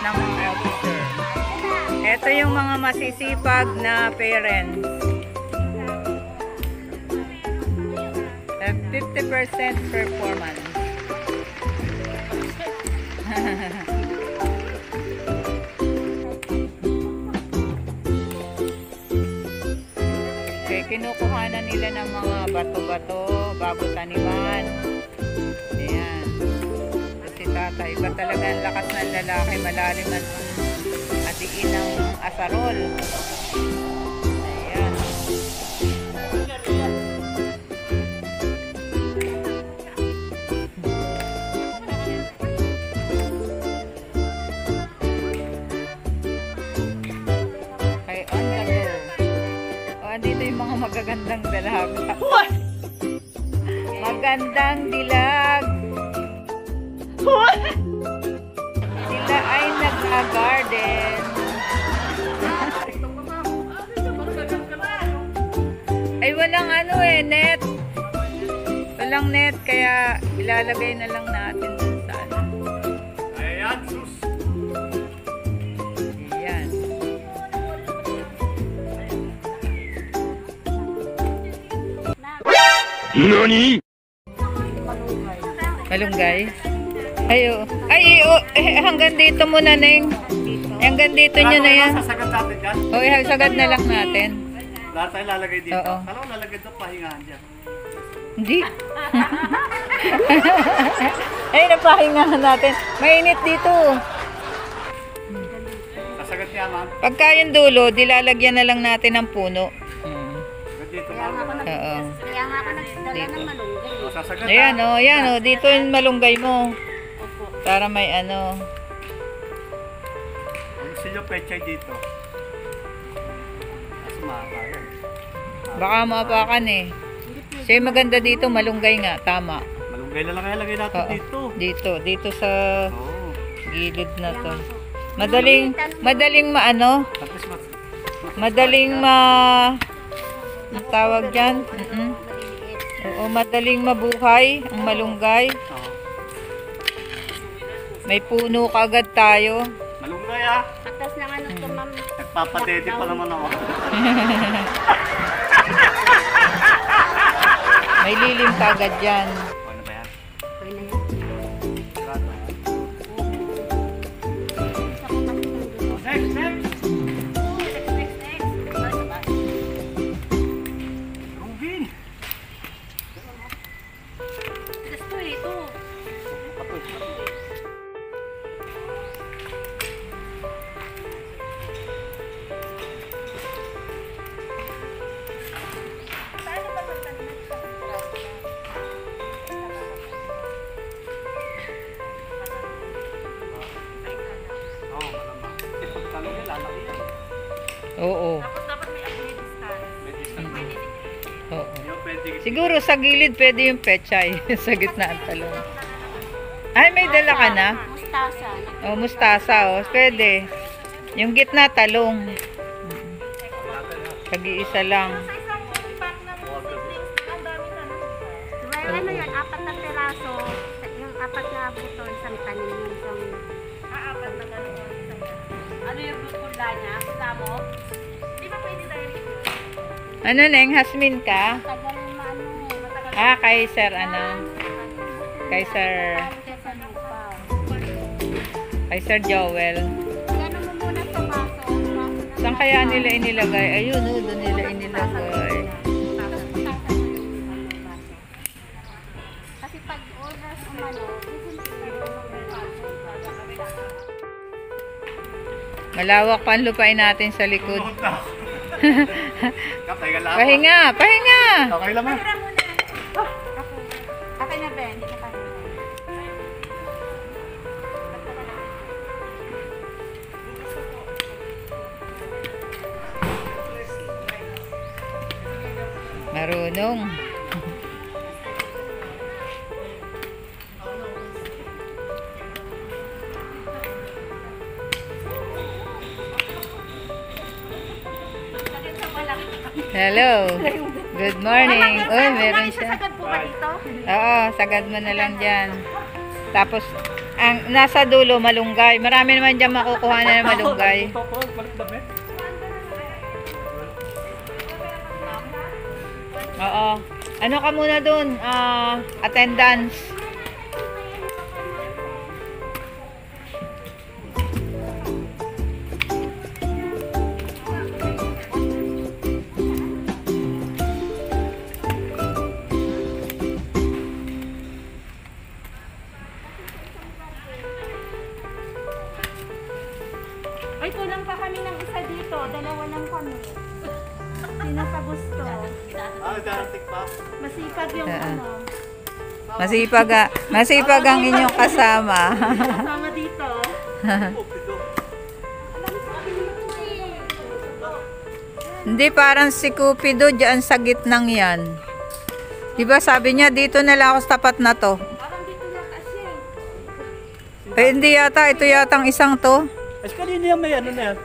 ng mga officer. Ito yung mga masisipag na parents. At 50% performance. Okay, kinukuhanan nila ng mga bato-bato bago taniman. Ayan. Ito si tatay. Iba talaga ang lakas ng lalaki. Malalim ang atiin ng asarol. Ayan. Kay on the go. O, andito yung mga magagandang dalaga. Magandang dilag. Walang ano eh, net. Walang net, kaya ilalagay na lang natin dun sa ano. Ayan, sus. Ayan. NANI? Malunggay. Ay, oh. Ay, oh, eh, hanggang dito muna, Neng. Hanggang dito nyo na yan. O, oh, sagad na lang natin. Lahat tayo lalagay dito. Oo. Kala ko lalagay dito, pahingahan dyan. Hindi. Ay, napahingahan natin. Mainit dito. Sasagad niya, ma'am. Pagka yung dulo, dilalagyan na lang natin ng puno. Sasagad dito, Kaya nga ako ma'am. nag Oo. Kaya nga ako nagdala Dito. ng malunggay. O, sasagad Ayan, na. oh, ayan, oh. Dito yung malunggay mo. Opo. Para may ano. Ang silyo pechay dito. Baka maapakan eh. Kasi maganda dito, malunggay nga. Tama. Malunggay na lang kaya lagay natin Oo. dito. Dito, dito sa Oo. gilid na to. Madaling, madaling maano, At least mas... madaling ma... Ang tawag dyan? Mm-mm. Oo, madaling mabuhay ang malunggay. Oo. May puno kagad tayo. Malunggay ah. Atas ng ano to, ma'am. Nagpapadede pa naman ako. May lilim kagad dyan. Ano ba yan? Okay na yan. Next, next! Rubin! Tigas to eh, ito. Siguro sa gilid pwede yung pechay. sa gitna ang talong. Ay, may dala ka na? Mustasa. O, mustasa. O, pwede. Yung gitna talong. Pag-iisa lang. Diba, ano yun, apat na piraso, yung apat na buto, isang tanim yung isang... Ah, apat na isang Ano yung bukula niya? Kasamo? Di ba pwede yun? Ano, Neng? Hasmin ka? Tagal. Ah, kay Sir, ano? Kay Sir, kay Sir Joel. Saan kaya nila inilagay? Ayun, oh, doon nila inilagay. Kasi pag oras umano, Malawak pa ang lupain natin sa likod. Pahinga, pahinga! Okay lang Marunong. Hello. Good morning. Uy, meron siya. Oo, sagad mo na lang dyan. Tapos, ang nasa dulo, malunggay. Marami naman dyan makukuha na ng malunggay. Oo. Ano ka muna dun? Ah, attendance. Ay, kulang pa kami ng isa dito. Dalawa lang kami. Sino sa gusto? Ah, darating pa. Masipag yung Oo. ano. Masipag, ah- masipag ang inyong kasama. Kasama dito. Hindi parang si Cupido dyan sa gitnang yan. Di ba sabi niya, dito na lang ako sa tapat na to. Parang dito na kasi. Eh, hindi yata. Ito yatang isang to. Ay, kanina yan may ano na yan.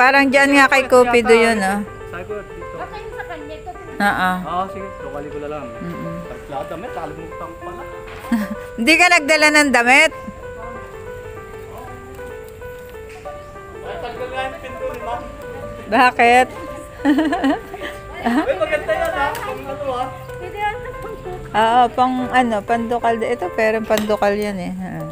Parang dyan nga kay Cupido yun, ah. Sabi ko, dito. Baka yung sa kanya. Ito. Oo. Oo, sige. Tukali ko na lang. Mm-mm. Lahat damit, kalimutan ko pala. Hindi ka nagdala ng damit? Ay, tanggal nga yung pinto ni ma'am. Bakit? Ay, maganda yan ha. Pang ano ha. Pangkuk. Oo, pang ano, pandukal. Ito, pero pandukal yan eh. Ah.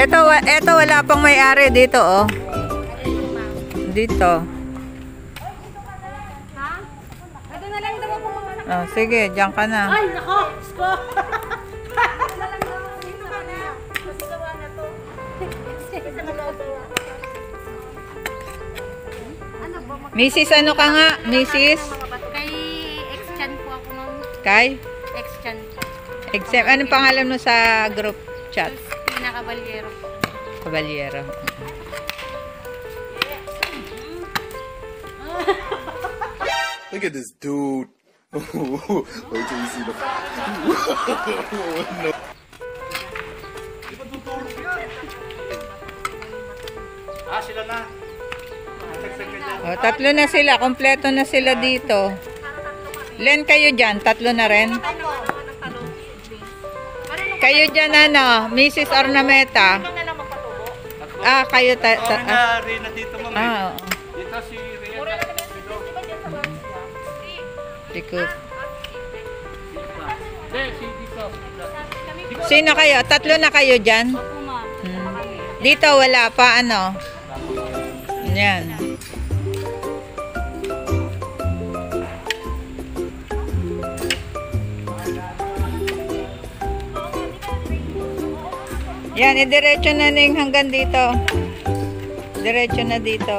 Ito, ito wala pang may-ari dito, oh. Dito. Oh, sige, diyan ka na. Ay, nako! Sko! Ano Mrs. ano ka nga? Mrs. Kay ex-chan po ako nung Kay? ex-chan po. Except, anong pangalan mo sa group chat? Pinakabalyero po. Caballero. Look at this dude. Wait till you see the. no. Ah, sila na. Oh, tatlo na sila. Kompleto na sila dito. Len, kayo dyan. Tatlo na rin. Kayo dyan, ano? Mrs. Ornameta. Ah, kayo. Ta, ta, ah, na rin na dito ma'am. eh. ah, oo. Dito si Rian. Hindi, si dito. Sino kayo? Tatlo na kayo dyan? Hmm. Dito wala pa, ano? Yan. Yan, idiretso na ning hanggang dito. Diretso na dito.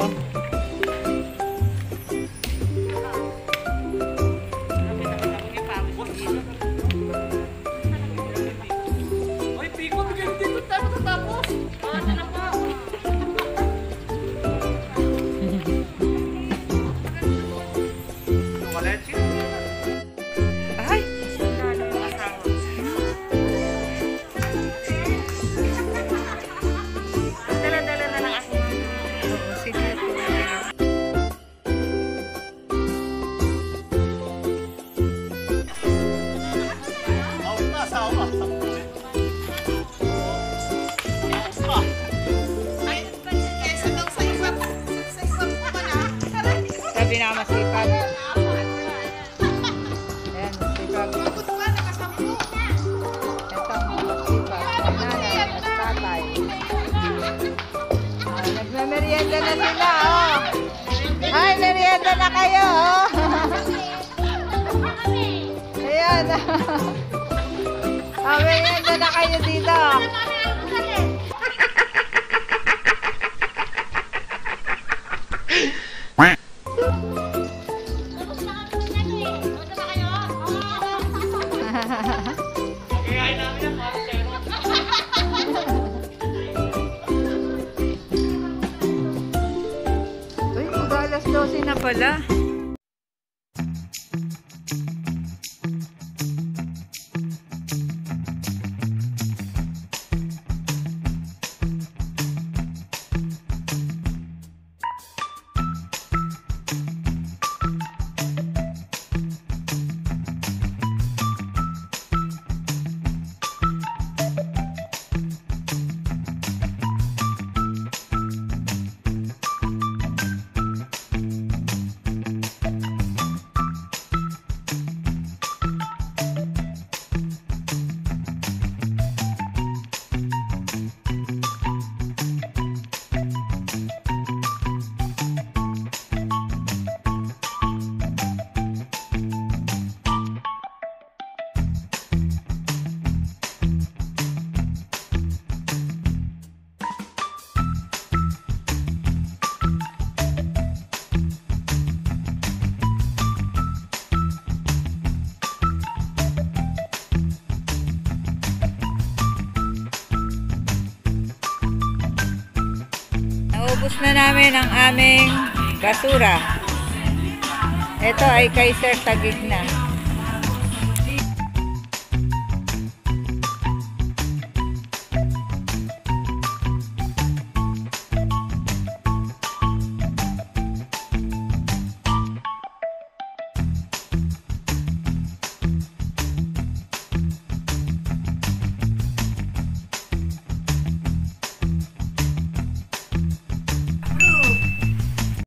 Nagme-merienda na sila, oh. Ay, merienda na kayo, oh. Ayan. Ah, merienda na kayo dito. भला na namin ang aming basura. Ito ay kay Sir Tagig na.